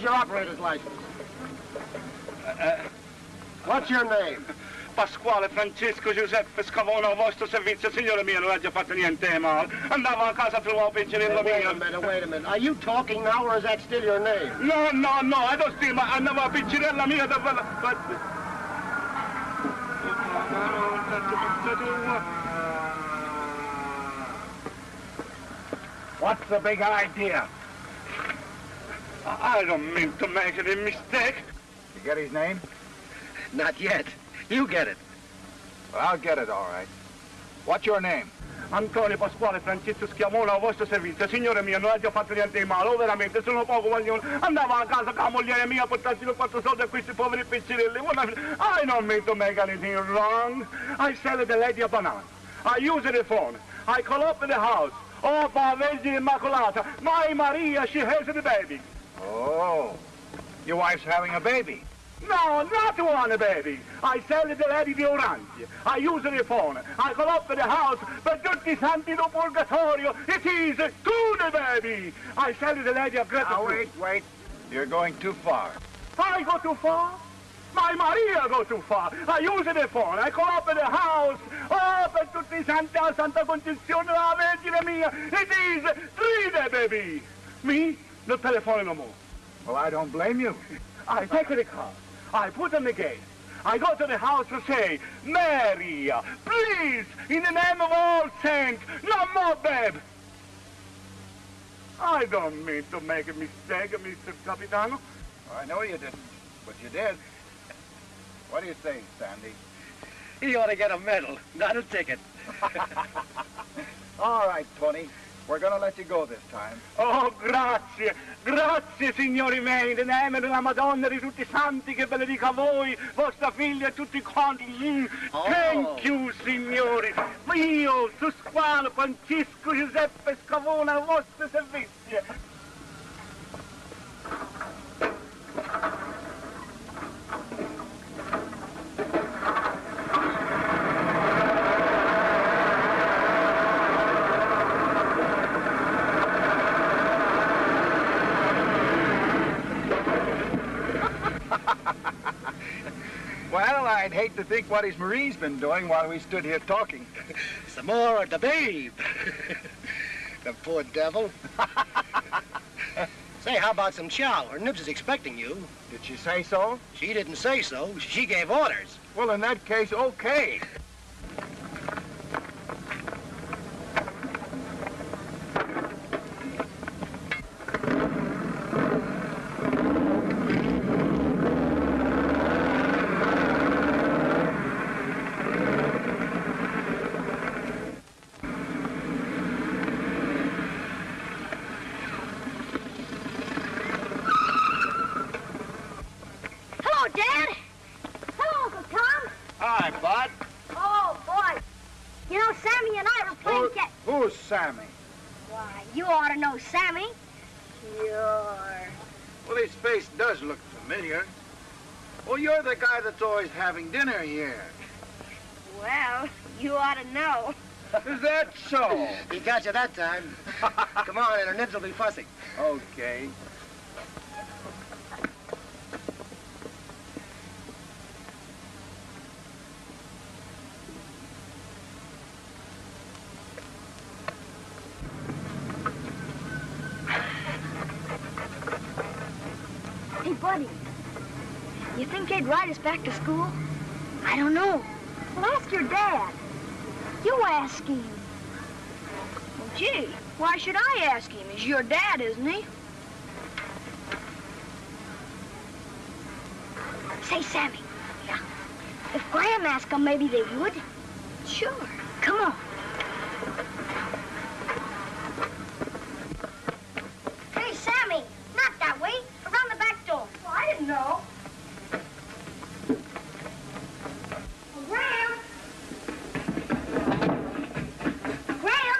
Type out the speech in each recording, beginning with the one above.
Where's your operator's license? Uh, uh, What's your name? Pasquale Francesco Giuseppe Scavone a vostro servizio. Signore mio, non già fatto niente eh, male. Andavo a casa, trovavo Pincinello wait a minute, wait a minute. Are you talking now or is that still your name? No, no, no, I don't steal, ma andavo a Pincinella mia da... But... What's the big idea? I don't mean to make any mistake. You get his name? Not yet. You get it. Well, I'll get it, all right. What's your name? Antonio Pasquale Francesco Schiavone a vostro servizio. Signore mio, non già fatto niente di male. Oh, veramente, sono poco guaglione. Andavo a casa con la moglie mia a portarsi le quattro soldi a questi poveri piccirelli. I don't mean to make anything wrong. I sell the lady a banana. I use the phone. I call up the house. Oh, pa Vergine Immacolata. My Maria, she has the baby. Oh, your wife's having a baby. No, not one, baby. I sell the lady di orange. I use the phone. I call up to the house, per tutti santi do purgatorio. It is the baby. I sell the lady a Greta. Now, wait, wait. You're going too far. I go too far. My Maria go too far. I use the phone. I call up to the house. Oh, per tutti i santi a Santa Concezione la Vergine mia. It is three, baby. Me, no telephone no more. Well, I don't blame you. I take the car. I put on the gate. I go to the house to say, Maria, please, in the name of all saints, no more, babe. I don't mean to make a mistake, Mr. Capitano. I know you didn't, but you did. What do you say, Sandy? He ought to get a medal, not a ticket. All right, Tony. We're to let you go this time. Oh, grazie, grazie, signori miei, in nome della Madonna di tutti i santi che benedica voi, vostra figlia e tutti quanti. Mm. Oh. Thank you, signori. Io, Susquano, Francisco, Giuseppe Scavone, a vostro servizio. To think what his Marie's been doing while we stood here talking. Some more of the babe. the poor devil. Say, how about some chow? Her Nibs is expecting you. Did she say so? She didn't say so. She gave orders. Well, in that case, okay. Hello, Dad. Hello, Uncle Tom. Hi, Bud. Oh, boy. You know, Sammy and I were playing Who, cat. who's Sammy? Why, you ought to know Sammy. Sure. Well, his face does look familiar. Well, you're the guy that's always having dinner here. Well, you ought to know. Is that so? He got you that time. Come on, and her Nibs will be fussy. Okay. Hey, buddy. You think they'd ride us back to school? I don't know. Well, ask your dad. You ask him. Gee, why should I ask him? He's your dad, isn't he? Say, Sammy. Yeah. If Graham asked them, maybe they would. Sure. Come on. Hey, Sammy. Not that way. Around the back door. Well, I didn't know. Graham. Graham.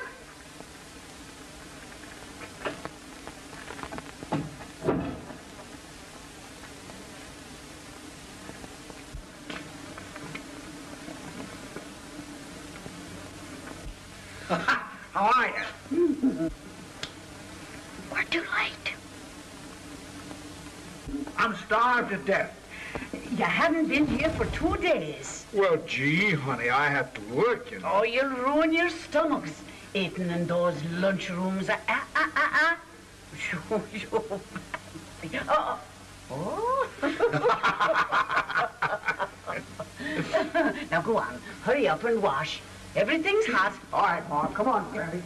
How are you? We're too late. I'm starved to death. You haven't been here for two days. Well, gee, honey, I have to work, you know. Oh, you'll ruin your stomachs eating in those lunchrooms. Ah, ah, ah, ah. Shoo, shoo. Oh, oh. now go on, hurry up and wash. Everything's hot. All right, Ma, come on, Granny.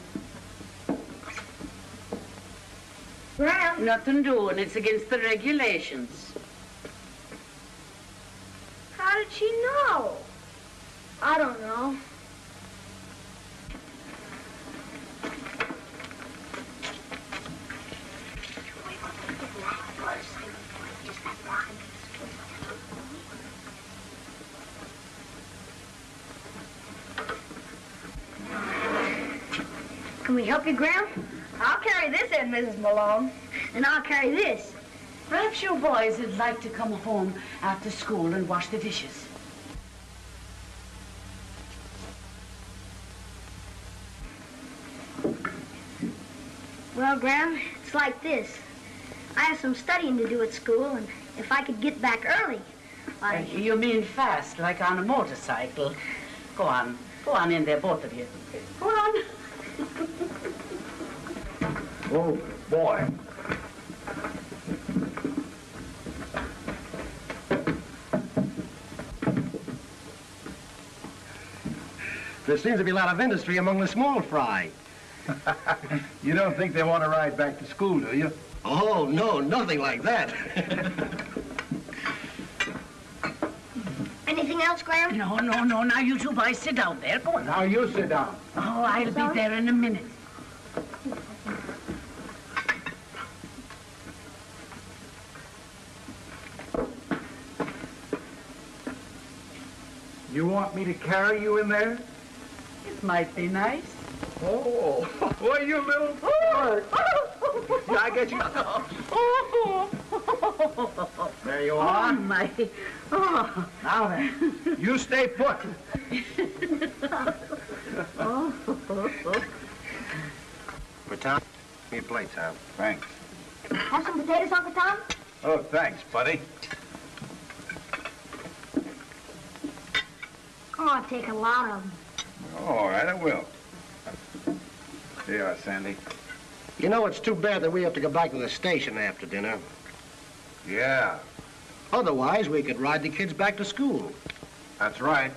Well, Nothing doing. It's against the regulations. how did she know? I don't know. Can we help you, Graham? I'll carry this end, Mrs. Malone. And I'll carry this. Perhaps your boys would like to come home after school and wash the dishes. Well, Graham, it's like this. I have some studying to do at school, and if I could get back early, Uh, I... you mean fast, like on a motorcycle. Go on. Go on in there, both of you. Go on. Oh, boy. There seems to be a lot of industry among the small fry. You don't think they want to ride back to school, do you? Oh, no, nothing like that. Anything else, Graham? No, no, no. Now you two boys sit down there. Go on. Now you sit down. Oh, I'll be there in a minute. You want me to carry you in there? It might be nice. Oh, well, you little oh. flirt. Yeah, I get you. There you oh, are. Oh, my. Oh, Now then, you stay put. For Tom, give me a plate, Tom. Thanks. Have some potatoes, Uncle Tom? Oh, thanks, buddy. Oh, I'll take a lot of them. All right, I will. Here you are, Sandy. You know, it's too bad that we have to go back to the station after dinner. Yeah, Otherwise, we could ride the kids back to school. that's right.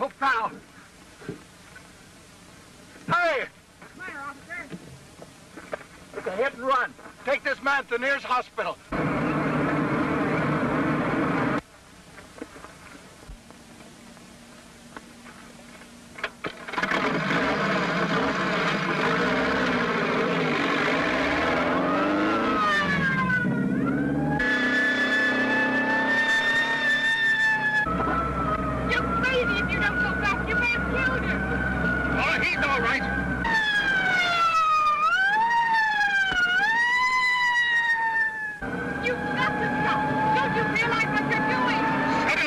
You, pal. Hey! Come here, officer. It's a hit and run. Take this man to the nearest hospital. You crazy if you don't go back. You may have killed her. Oh, he's all right. You've got to stop. Don't you realize what you're doing? Shut up.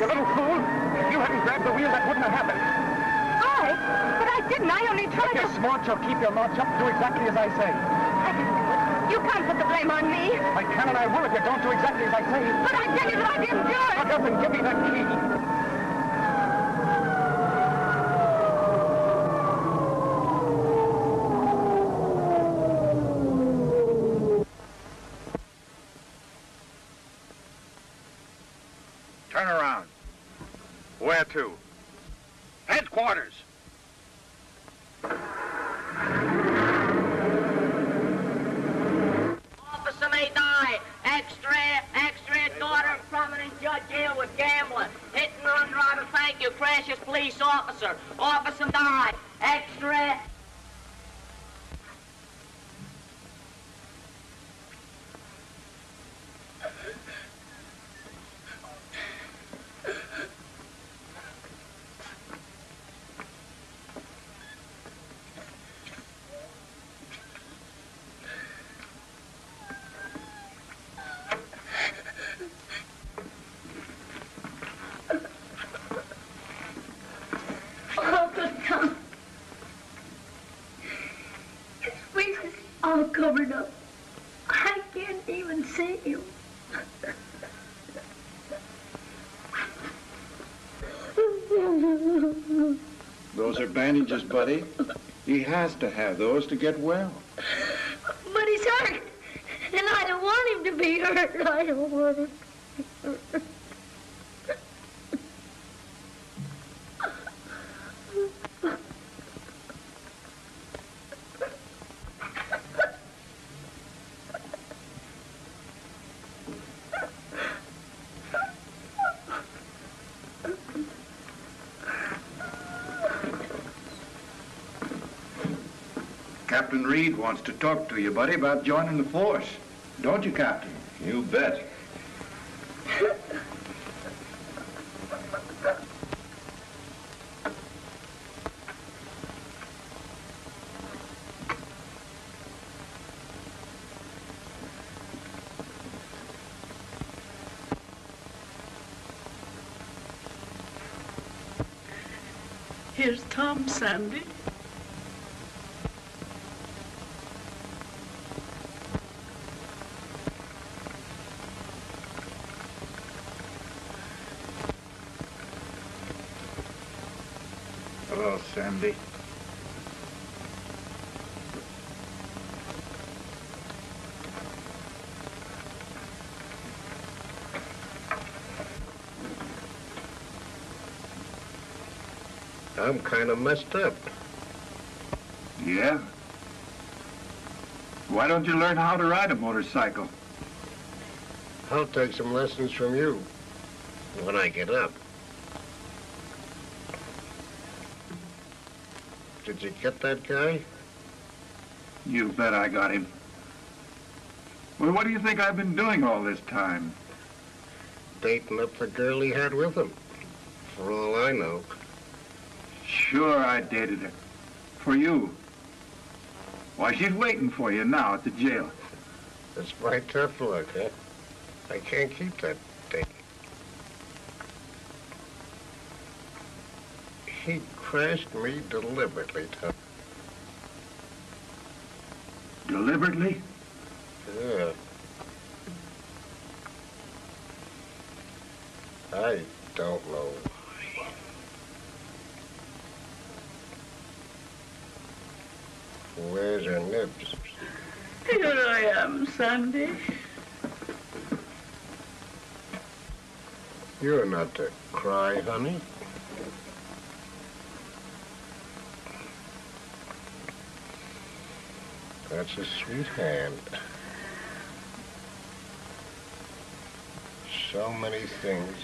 You little fool! If you hadn't grabbed the wheel, that wouldn't have happened. I? But I didn't. I only tried If you're smart, you'll keep your mouth shut and do exactly as I say. I didn't do it. You can't put the blame on me. I can and I will if you don't do exactly as I say. But I tell you that I didn't do it. Look up and give me that key. Turn around. Where to? Headquarters. Officer may die. Extra, extra, daughter of prominent judge jail with gambler. Hit and run driver, thank you. Crashes police officer. Officer die. Extra. Uncle Tom. His face is all covered up. I can't even see you. Those are bandages, buddy. He has to have those to get well. But he's hurt. And I don't want him to be hurt. I don't want him. Captain Reed wants to talk to you, buddy, about joining the force. Don't you, Captain? You bet. Here's Tom, Sandy. Hello, Sandy. I'm kind of messed up. Yeah? Why don't you learn how to ride a motorcycle? I'll take some lessons from you when I get up. Did you get that guy? You bet I got him. Well, what do you think I've been doing all this time? Dating up the girl he had with him. For all I know. Sure, I dated her. For you. Why, she's waiting for you now at the jail. That's my tough luck, huh? I can't keep that he crashed me deliberately, Tom. Deliberately? Yeah. I don't know. Where's your nibs? Here I am, Sandy. You're not to cry, honey. That's a sweet hand. So many things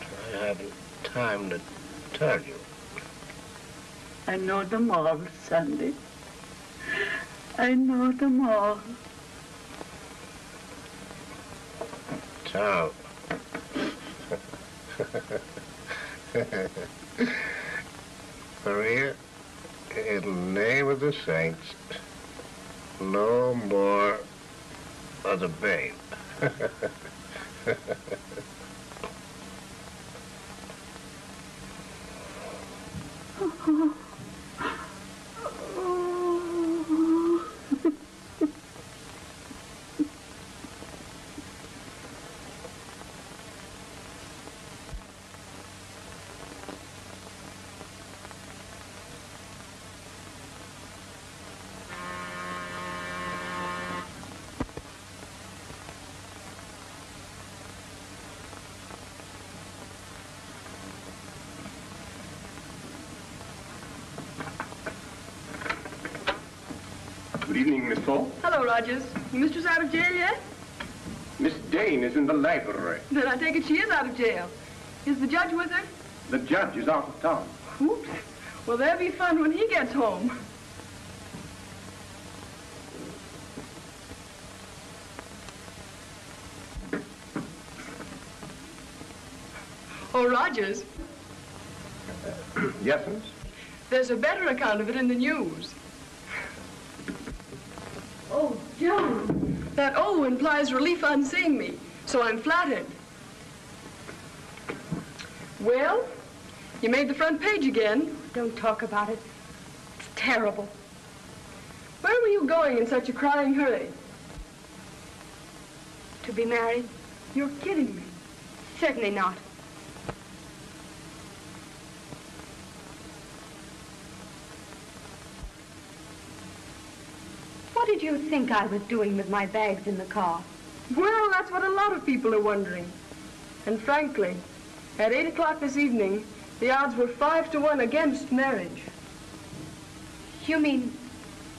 I haven't time to tell you. I know them all, Sandy. I know them all. Tom. Maria, in the name of the saints, no more of the babe. Good evening, Miss Thorpe. Hello, Rogers. Your mistress out of jail yet? Miss Dane is in the library. Then I take it she is out of jail. Is the judge with her? The judge is out of town. Oops. Well, there'll be fun when he gets home. Oh, Rogers, yes, miss? there's a better account of it in the news. That O implies relief on seeing me, so I'm flattered. Well, you made the front page again. Don't talk about it. It's terrible. Where were you going in such a crying hurry? To be married? You're kidding me. Certainly not. Did you think I was doing with my bags in the car? Well, that's what a lot of people are wondering. And frankly, at 8 o'clock this evening, the odds were 5 to 1 against marriage. You mean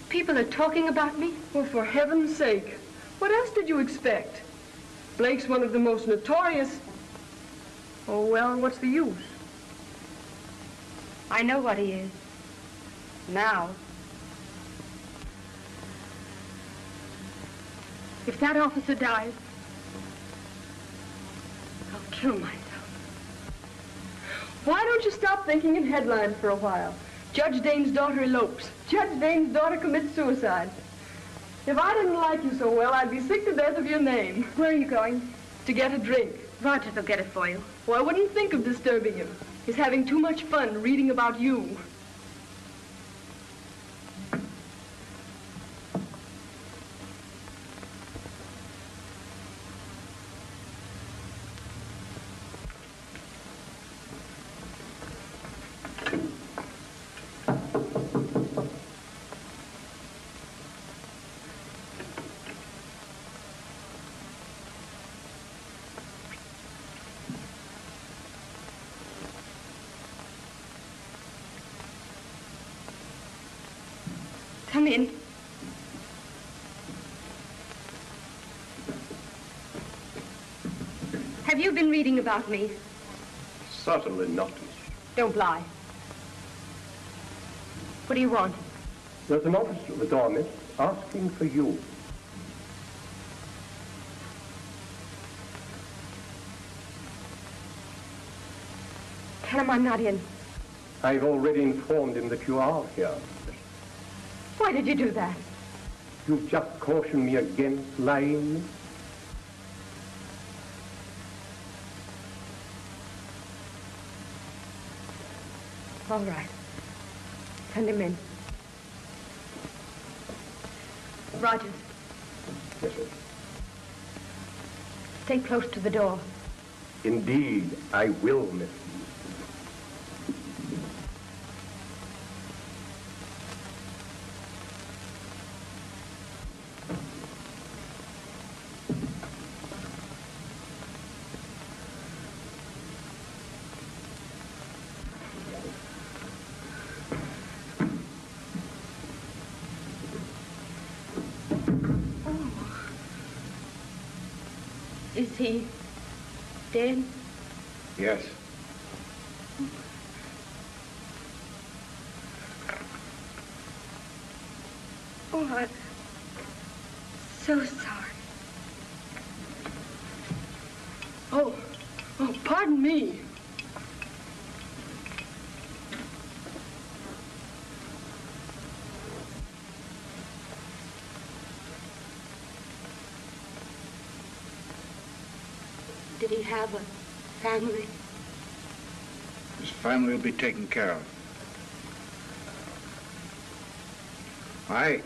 people are talking about me? Well, for heaven's sake, what else did you expect? Blake's one of the most notorious. Oh, well, what's the use? I know what he is. Now. If that officer dies, I'll kill myself. Why don't you stop thinking in headlines for a while? Judge Dane's daughter elopes. Judge Dane's daughter commits suicide. If I didn't like you so well, I'd be sick to death of your name. Where are you going? To get a drink. Rogers will get it for you. Well, I wouldn't think of disturbing him. He's having too much fun reading about you. Come in. Have you been reading about me? Certainly not. Don't lie. What do you want? There's an officer at the door, miss, asking for you. Tell him I'm not in. I've already informed him that you are here. Why did you do that? You've just cautioned me against lying. All right. Send him in. Rogers, Yes, sir. stay close to the door. Indeed, I will, miss. he dead? Yes. Oh, I'm so sorry. Oh, oh, pardon me. Did he have a family? His family will be taken care of. I...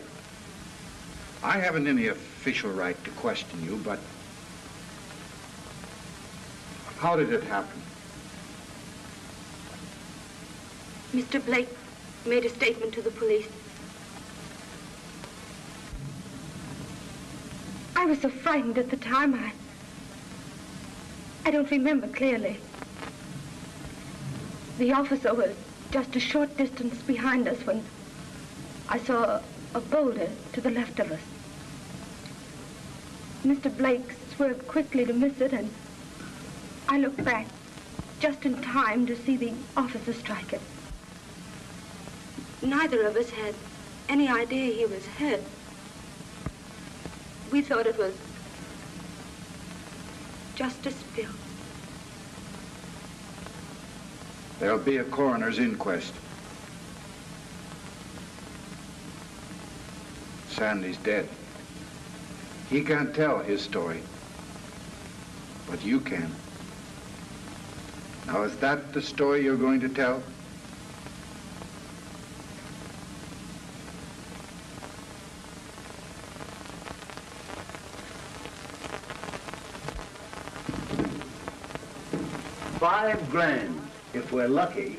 I haven't any official right to question you, but... How did it happen? Mr. Blake made a statement to the police. I was so frightened at the time, I... I don't remember clearly. The officer was just a short distance behind us when I saw a, boulder to the left of us. Mr. Blake swerved quickly to miss it, and I looked back just in time to see the officer strike it. Neither of us had any idea he was hurt. We thought it was just Bill. There'll be a coroner's inquest. Sandy's dead. He can't tell his story. But you can. Now, is that the story you're going to tell? Five grand, if we're lucky.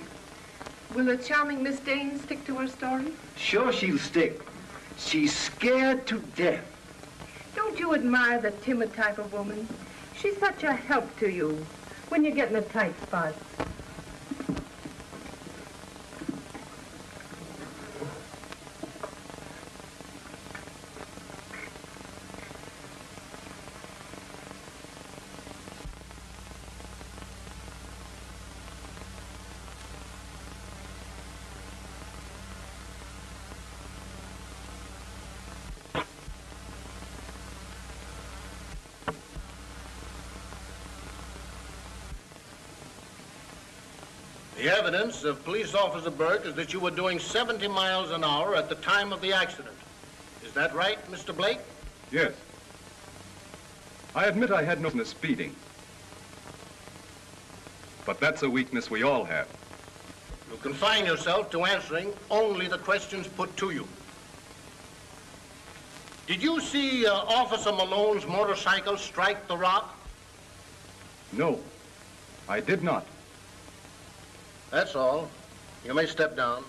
Will the charming Miss Dane stick to her story? Sure she'll stick. She's scared to death. Don't you admire the timid type of woman? She's such a help to you when you get in a tight spot. The evidence of Police Officer Burke is that you were doing 70 miles an hour at the time of the accident. Is that right, Mr. Blake? Yes. I admit I had no business speeding. But that's a weakness we all have. You confine yourself to answering only the questions put to you. Did you see uh, Officer Malone's motorcycle strike the rock? No, I did not. That's all. You may step down.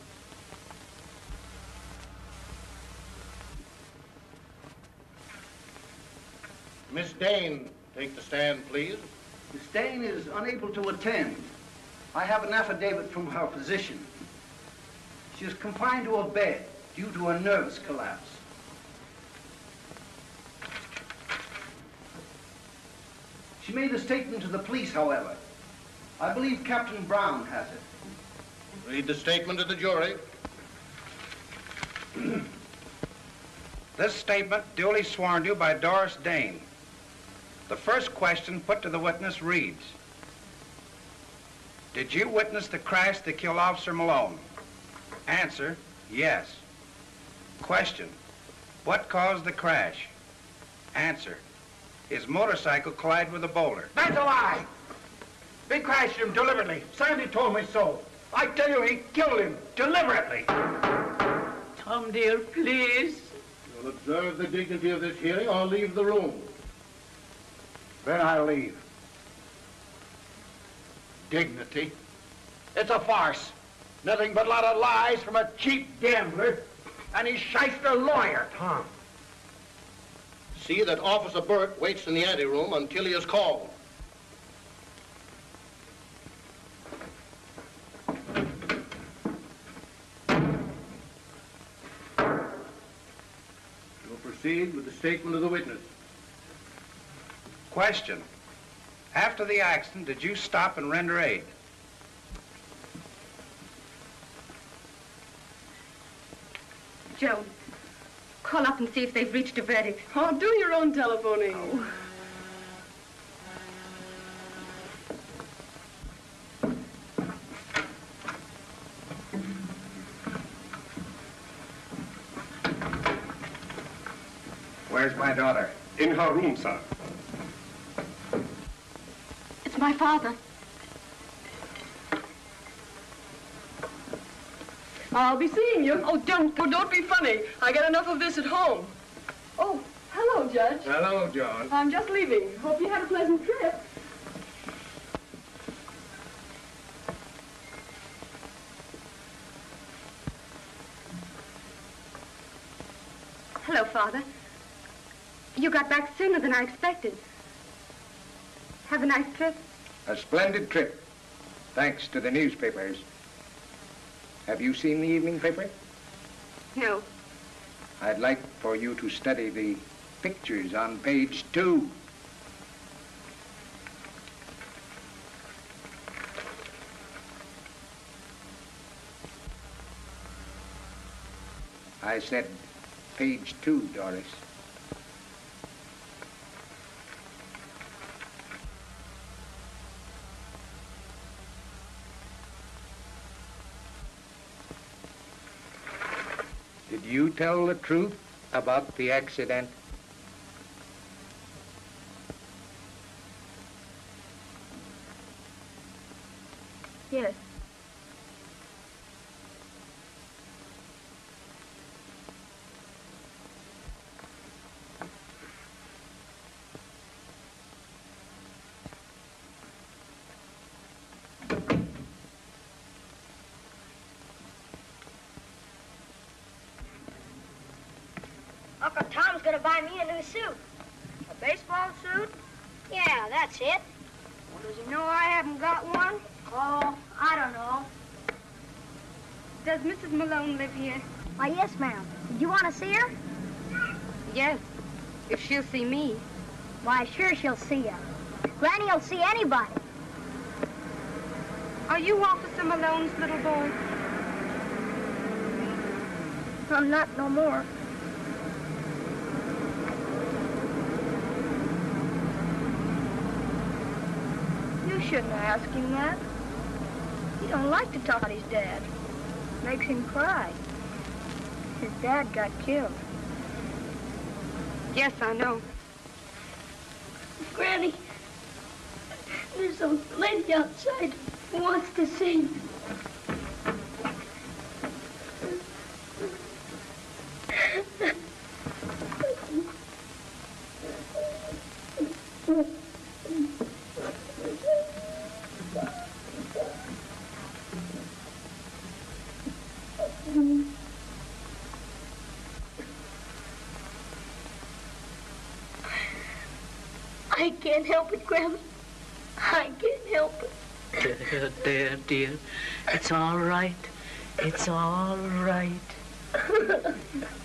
Miss Dane, take the stand, please. Miss Dane is unable to attend. I have an affidavit from her physician. She is confined to a bed due to a nervous collapse. She made a statement to the police, however. I believe Captain Brown has it. Read the statement to the jury. This statement duly sworn to by Doris Dane. The first question put to the witness reads, Did you witness the crash that killed Officer Malone? Answer, yes. Question, what caused the crash? Answer, his motorcycle collided with a boulder. That's a lie. They crashed him deliberately. Sandy told me so. I tell you, he killed him deliberately. Tom, dear, please. You'll observe the dignity of this hearing or leave the room. Then I'll leave. Dignity. It's a farce. Nothing but a lot of lies from a cheap gambler and his shyster lawyer, Tom. See that Officer Burke waits in the anteroom until he is called. You'll proceed with the statement of the witness. Question, After the accident, did you stop and render aid? Joan, call up and see if they've reached a verdict. Oh, do your own telephoning. Oh. Where's my daughter? In her room, sir. It's my father. I'll be seeing you. Oh, don't. Oh, don't be funny. I got enough of this at home. Oh, hello, Judge. Hello, John. I'm just leaving. Hope you had a pleasant trip. Hello, Father. You got back sooner than I expected. Have a nice trip. A splendid trip. Thanks to the newspapers. Have you seen the evening paper? No. I'd like for you to study the pictures on page two. I said page two, Doris. Did you tell the truth about the accident? Buy me a new suit. A baseball suit? Yeah, that's it. Well, does he know I haven't got one? Oh, I don't know. Does Mrs. Malone live here? Why, yes, ma'am. You want to see her? Yes. If she'll see me. Why, sure she'll see you. Granny'll see anybody. Are you Officer Malone's little boy? I'm not no more. Shouldn't ask him that. He don't like to talk about his dad. Makes him cry. His dad got killed. Yes, I know. Granny, there's a lady outside who wants to see you. Can't help it, Grandma. I can't help it. There, there, dear. It's all right. It's all right.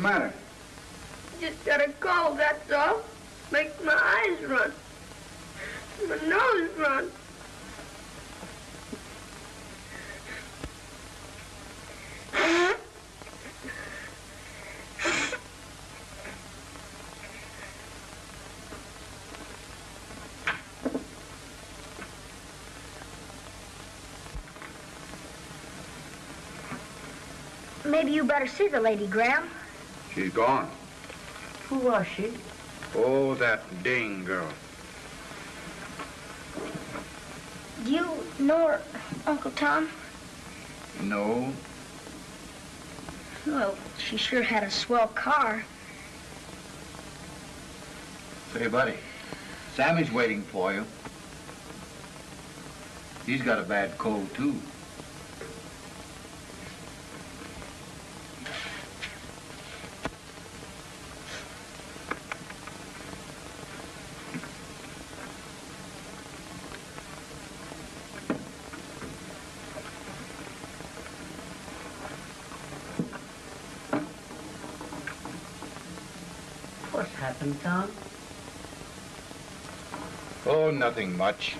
the matter? Just got a cold, that's all. Makes my eyes run. My nose run. Maybe you better see the lady, Graham. She's gone. Who was she? Oh, that Dane girl. Do you know her, Uncle Tom? No. Well, she sure had a swell car. Say, buddy, Sammy's waiting for you. He's got a bad cold, too. What's happened, Tom? Oh, nothing much.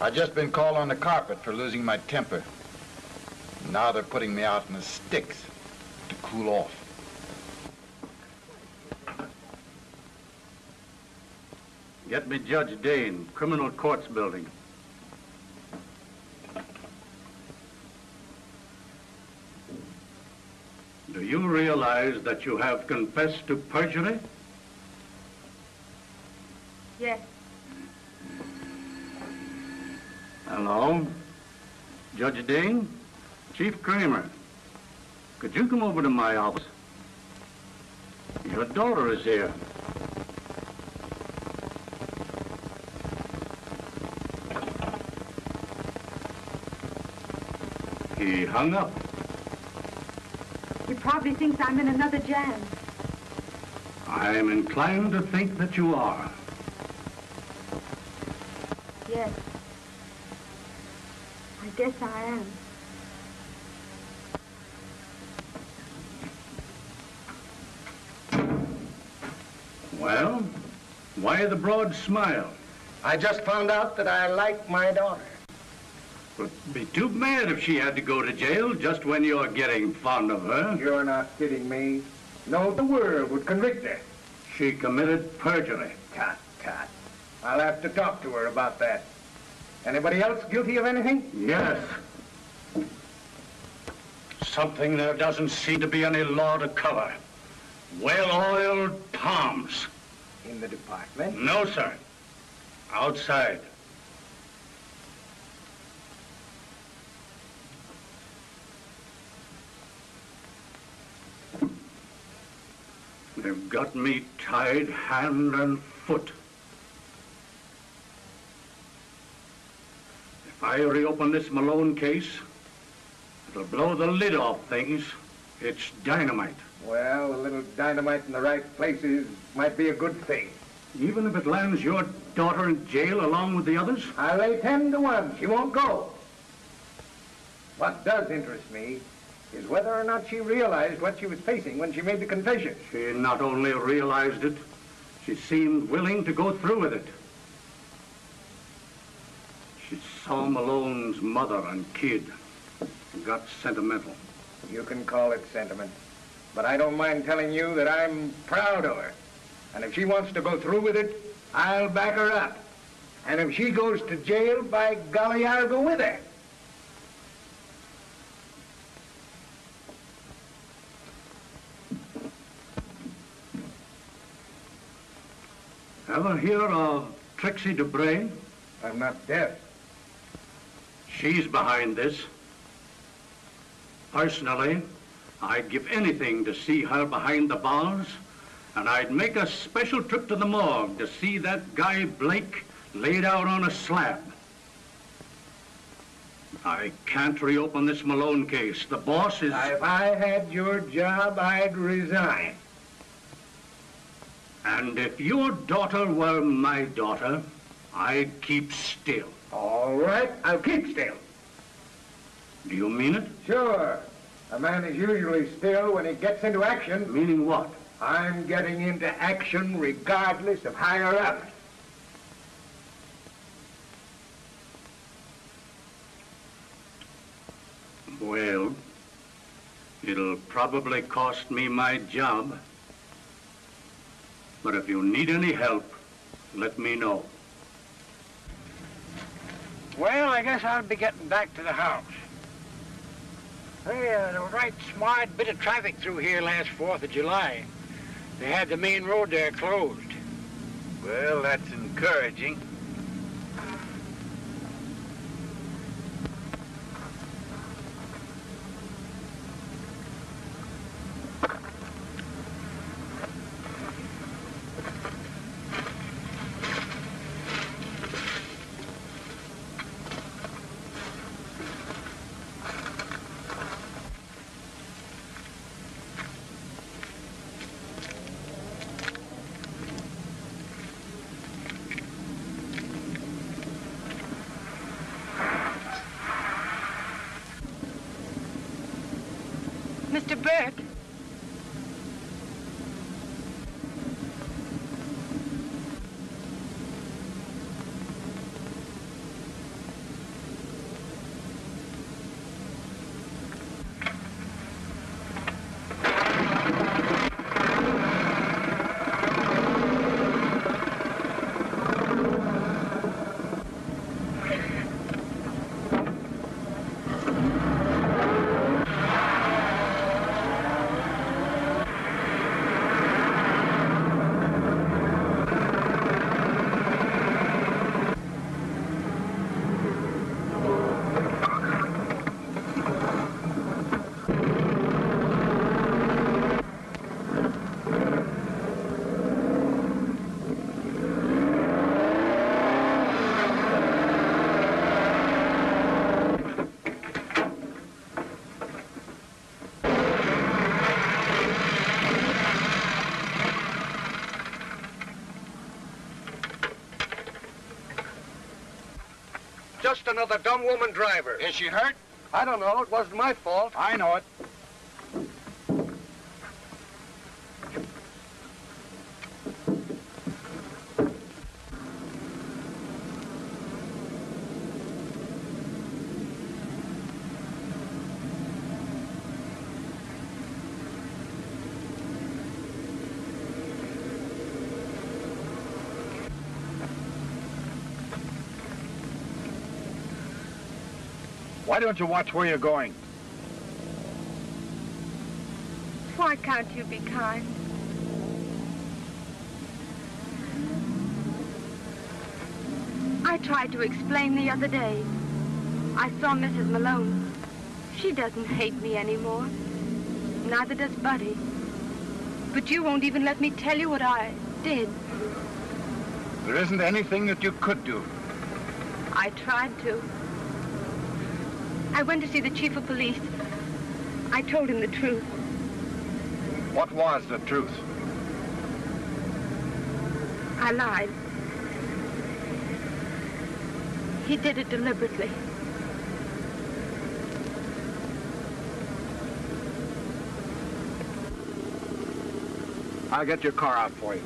I've just been called on the carpet for losing my temper. Now they're putting me out in the sticks to cool off. Get me Judge Dane, Criminal Courts Building. Do you realize that you have confessed to perjury? Yes. Hello? Judge Dane? Chief Kramer. Could you come over to my office? Your daughter is here. He hung up. He probably thinks I'm in another jam. I'm inclined to think that you are. Yes. I guess I am. Well, why the broad smile? I just found out that I like my daughter. Would be too bad if she had to go to jail just when you're getting fond of her. You're not kidding me. No, the world would convict her. She committed perjury. Tut, tut. I'll have to talk to her about that. Anybody else guilty of anything? Yes. Something there doesn't seem to be any law to cover. Well-oiled palms. In the department? No, sir. Outside. They've got me tied hand and foot. I reopen this Malone case, it'll blow the lid off things. It's dynamite. Well, a little dynamite in the right places might be a good thing. Even if it lands your daughter in jail along with the others? I lay ten to one. She won't go. What does interest me is whether or not she realized what she was facing when she made the confession. She not only realized it, she seemed willing to go through with it. Saw Malone's mother and kid got sentimental. You can call it sentiment. But I don't mind telling you that I'm proud of her. And if she wants to go through with it, I'll back her up. And if she goes to jail, by golly, I'll go with her. Ever hear of Trixie DeBray? I'm not deaf. She's behind this. Personally, I'd give anything to see her behind the bars, and I'd make a special trip to the morgue to see that guy Blake laid out on a slab. I can't reopen this Malone case. The boss is... If I had your job, I'd resign. And if your daughter were my daughter, I'd keep still. All right, I'll keep still. Do you mean it? Sure. A man is usually still when he gets into action. Meaning what? I'm getting into action regardless of higher up. Well, it'll probably cost me my job. But if you need any help, let me know. Well, I guess I'll be getting back to the house. Hey, uh, a right smart bit of traffic through here last 4th of July. They had the main road there closed. Well, that's encouraging. Mr. Burke. Just another dumb woman driver. Is she hurt? I don't know. It wasn't my fault. I know it. Why don't you watch where you're going? Why can't you be kind? I tried to explain the other day. I saw Mrs. Malone. She doesn't hate me anymore. Neither does Buddy. But you won't even let me tell you what I did. There isn't anything that you could do. I tried to. I went to see the chief of police. I told him the truth. What was the truth? I lied. He did it deliberately. I'll get your car out for you.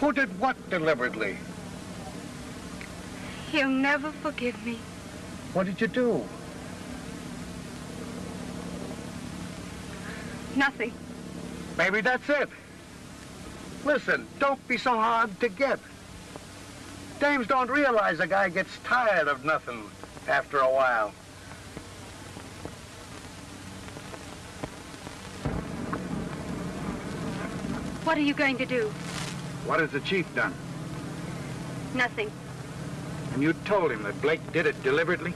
Who did what deliberately? He'll never forgive me. What did you do? Nothing. Maybe that's it. Listen, don't be so hard to get. Dames don't realize a guy gets tired of nothing after a while. What are you going to do? What has the chief done? Nothing. And you told him that Blake did it deliberately?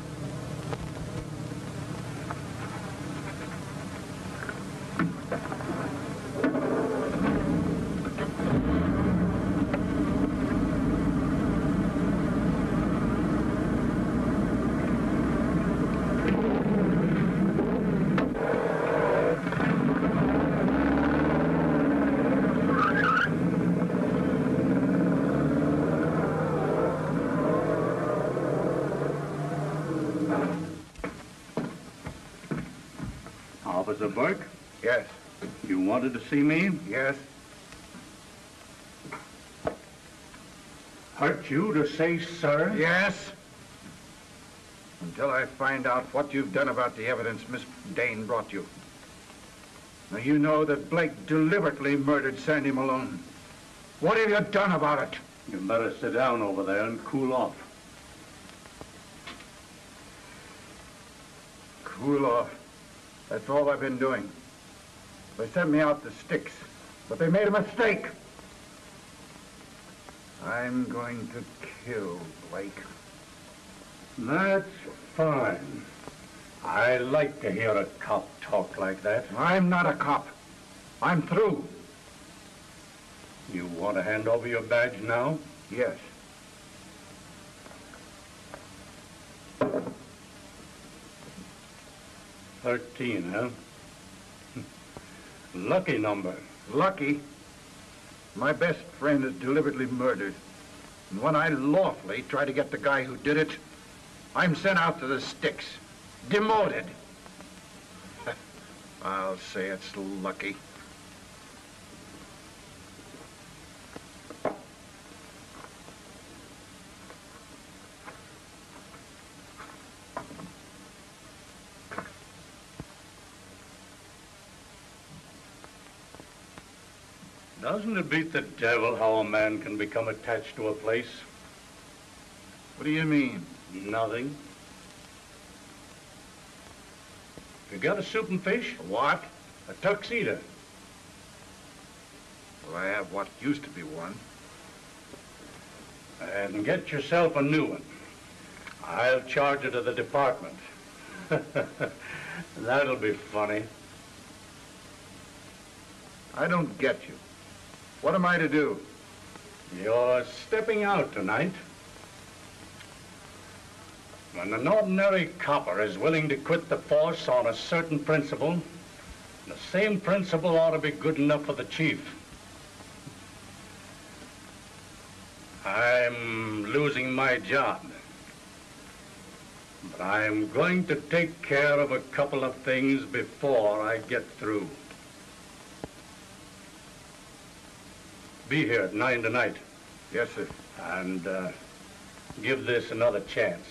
Mr. Burke? Yes. You wanted to see me? Yes. Hurt you to say, sir? Yes. Until I find out what you've done about the evidence Miss Dane brought you. Now, you know that Blake deliberately murdered Sandy Malone. What have you done about it? You better sit down over there and cool off. Cool off. That's all I've been doing. They sent me out to sticks, but they made a mistake. I'm going to kill Blake. That's fine. I like to hear a cop talk like that. I'm not a cop. I'm through. You want to hand over your badge now? Yes. Thirteen, huh? Lucky number. Lucky? My best friend is deliberately murdered. And when I lawfully try to get the guy who did it, I'm sent out to the sticks. Demoted. I'll say it's lucky. Doesn't it beat the devil how a man can become attached to a place? What do you mean? Nothing. You got a soup and fish? A what? A tuxedo. Well, I have what used to be one. And get yourself a new one. I'll charge it to the department. That'll be funny. I don't get you. What am I to do? You're stepping out tonight. When an ordinary copper is willing to quit the force on a certain principle, the same principle ought to be good enough for the chief. I'm losing my job. But I'm going to take care of a couple of things before I get through. Be here at nine tonight. Yes, sir. And uh, give this another chance.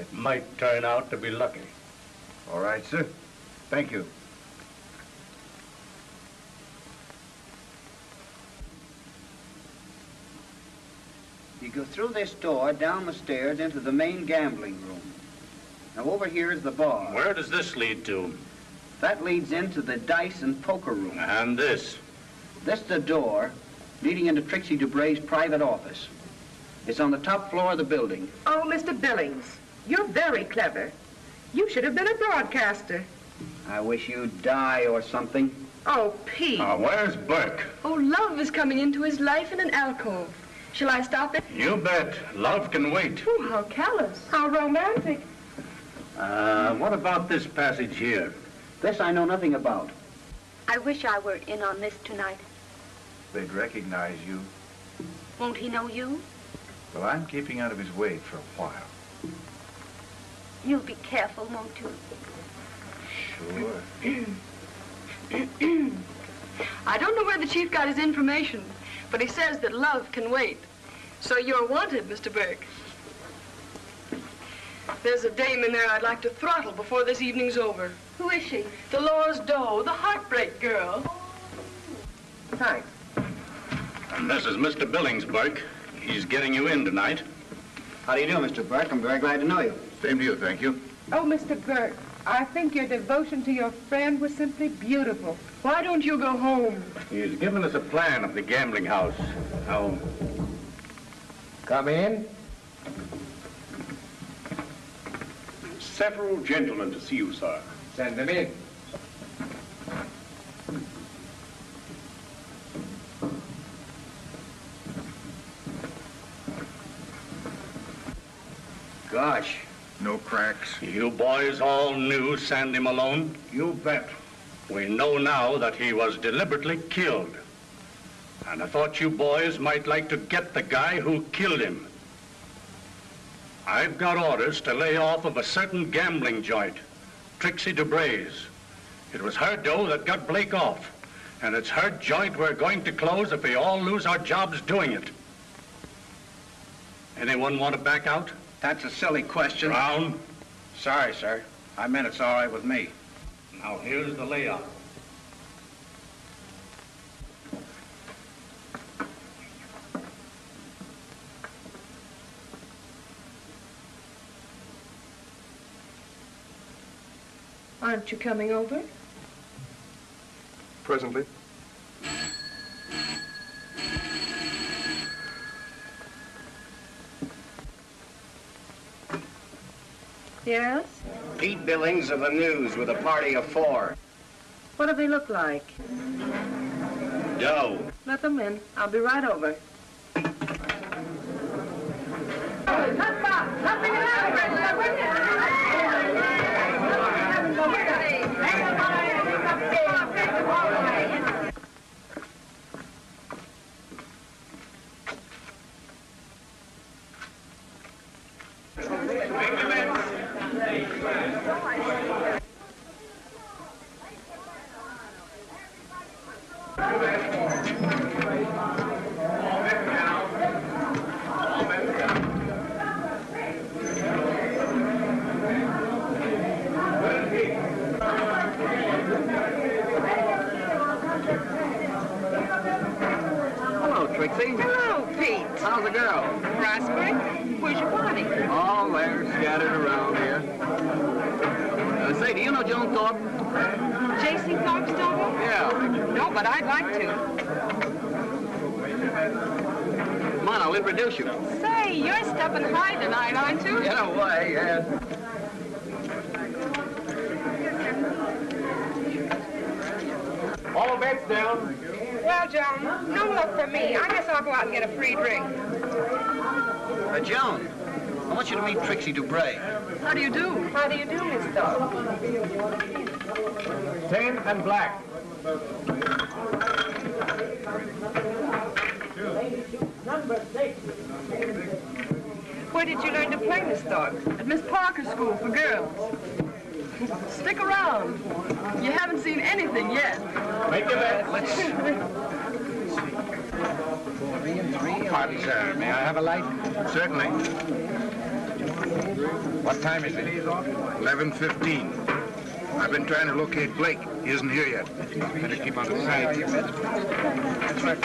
It might turn out to be lucky. All right, sir. Thank you. You go through this door, down the stairs, into the main gambling room. Now, over here is the bar. Where does this lead to? That leads into the dice and poker room. And this? This the door leading into Trixie Dubray's private office. It's on the top floor of the building. Oh, Mr. Billings, you're very clever. You should have been a broadcaster. I wish you'd die or something. Oh, Pete. Now, where's Burke? Oh, love is coming into his life in an alcove. Shall I stop it? You bet. Love can wait. Oh, how callous. How romantic. Uh, what about this passage here? This I know nothing about. I wish I were in on this tonight. They'd recognize you. Won't he know you? Well, I'm keeping out of his way for a while. You'll be careful, won't you? Sure. I don't know where the chief got his information, but he says that love can wait. So you're wanted, Mr. Burke. There's a dame in there I'd like to throttle before this evening's over. Who is she? Dolores Doe, the heartbreak girl. Thanks. And this is Mr. Billings, Burke. He's getting you in tonight. How do you do, Mr. Burke? I'm very glad to know you. Same to you, thank you. Oh, Mr. Burke, I think your devotion to your friend was simply beautiful. Why don't you go home? He's given us a plan of the gambling house. Now, Come in. Several gentlemen to see you, sir. Send them in. Gosh. No cracks. you boys all knew Sandy Malone? You bet. We know now that he was deliberately killed. And I thought you boys might like to get the guy who killed him. I've got orders to lay off of a certain gambling joint, Trixie Dubray's. It was her dough that got Blake off. And it's her joint we're going to close if we all lose our jobs doing it. Anyone want to back out? That's a silly question. Brown? Sorry, sir. I meant it's all right with me. Now here's the layout. Aren't you coming over? Presently. Yes? Pete Billings of the News with a party of four. What do they look like? Doe. Let them in. I'll be right over. Hello, Trixie. Hello, Pete. How's the girl? Prospering? Where's your party? All there, scattered around here. Uh, say, do you know Joan Thorpe? J.C. Thorpe's daughter? Yeah. No, but I'd like to. Come on, I'll introduce you. Say, you're stepping high tonight, aren't you? Get away, yes. All bets down. Well, Joan, no luck for me. I guess I'll go out and get a free drink. Uh, Joan, I want you to meet Trixie Dubray. How do you do? How do you do, Miss Thorpe? Ten and black. Where did you learn to play, Miss Thorpe? At Miss Parker's School for Girls. Stick around. You haven't seen anything yet. Make your bet. Pardon, sir. May I have a light? Certainly. What time is it? 11.15. I've been trying to locate Blake. He isn't here yet. Better keep on the side. That's right.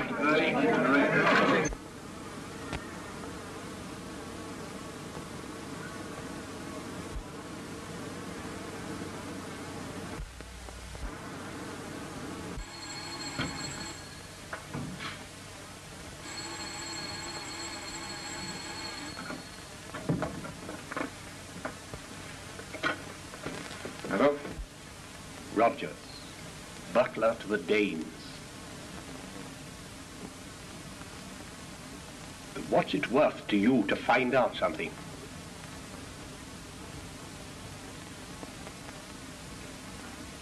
Hello? Rogers, butler to the Danes. What's it worth to you to find out something?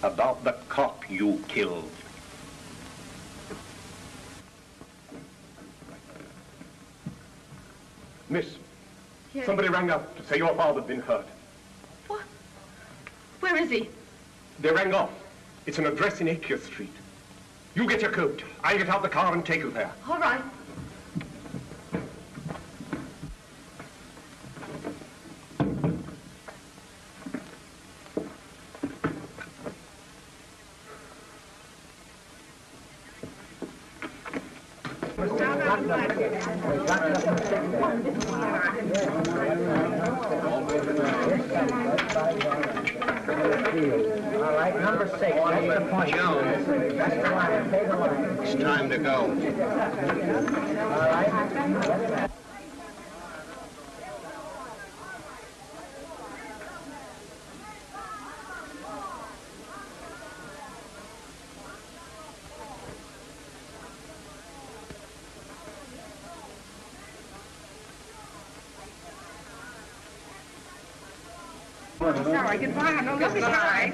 About the cop you killed. Miss, Yes. somebody rang up to say your father'd been hurt. What? Where is he? They rang off. It's an address in 80th Street. You get your coat. I'll get out the car and take you there. All right. All right, number six. That's the point. Joan. That's the line. Pay the line. It's time to go. All right. Sorry, goodbye. No, goodbye.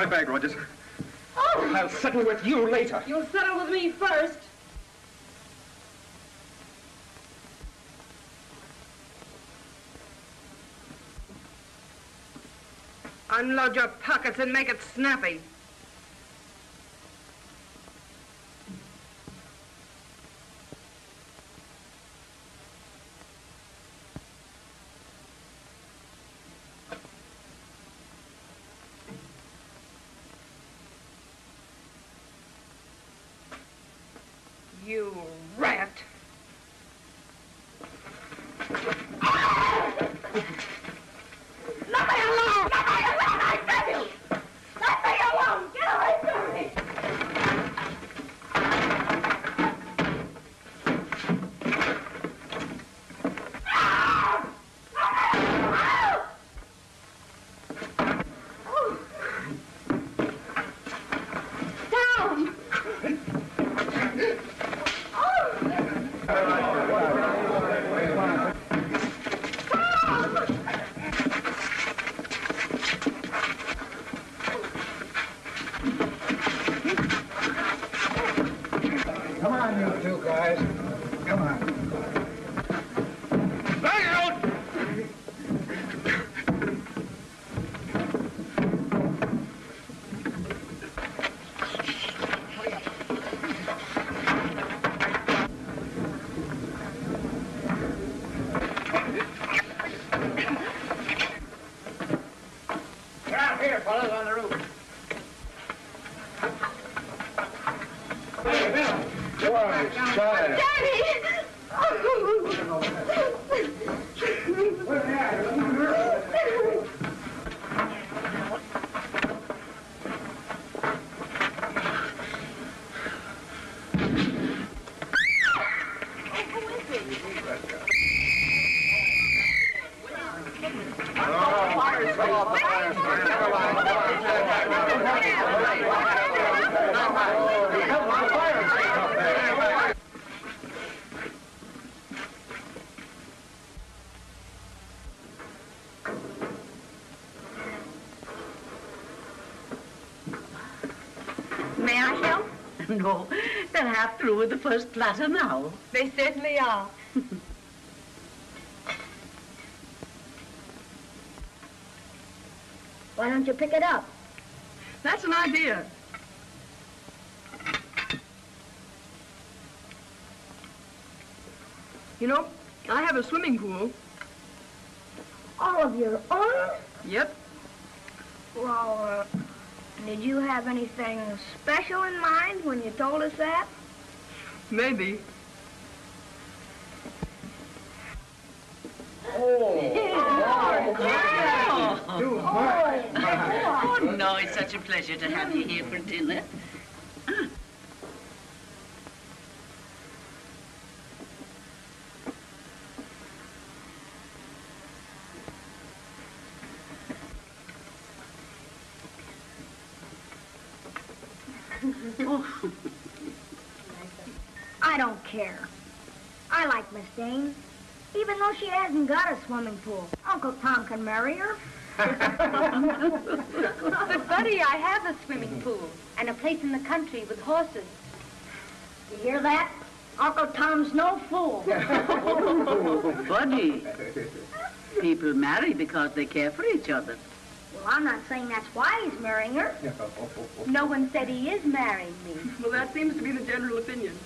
Goodbye. bag, Rogers. Oh! I'll settle with you later. You'll settle with me first. Unload your pockets and make it snappy. With the first platter now. They certainly are. Why don't you pick it up? That's an idea. You know, I have a swimming pool. All of your own? Yep. Well, uh, did you have anything special in mind when you told us that? Maybe. Oh, no, oh, it's such a pleasure to have you here for dinner. Oh. I don't care. I like Miss Dane, even though she hasn't got a swimming pool. Uncle Tom can marry her. But, Buddy, I have a swimming pool and a place in the country with horses. You hear that? Uncle Tom's no fool. Oh, Buddy, people marry because they care for each other. Well, I'm not saying that's why he's marrying her. No one said he is marrying me. Well, that seems to be the general opinion.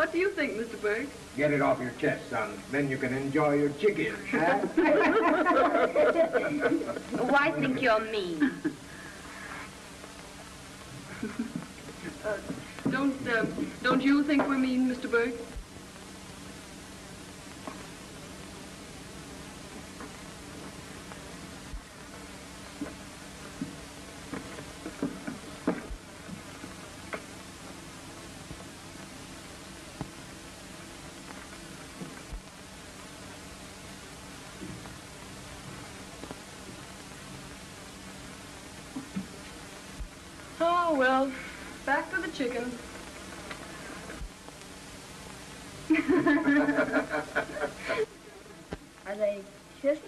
What do you think, Mr. Berg? Get it off your chest, son. Then you can enjoy your chicken. Huh? Oh, I think you're mean. Uh, don't, um, don't you think we're mean, Mr. Berg? Oh, well, back to the chicken. Are they kissing?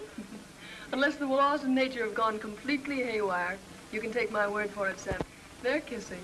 Unless the laws of nature have gone completely haywire. You can take my word for it, Sam. They're kissing.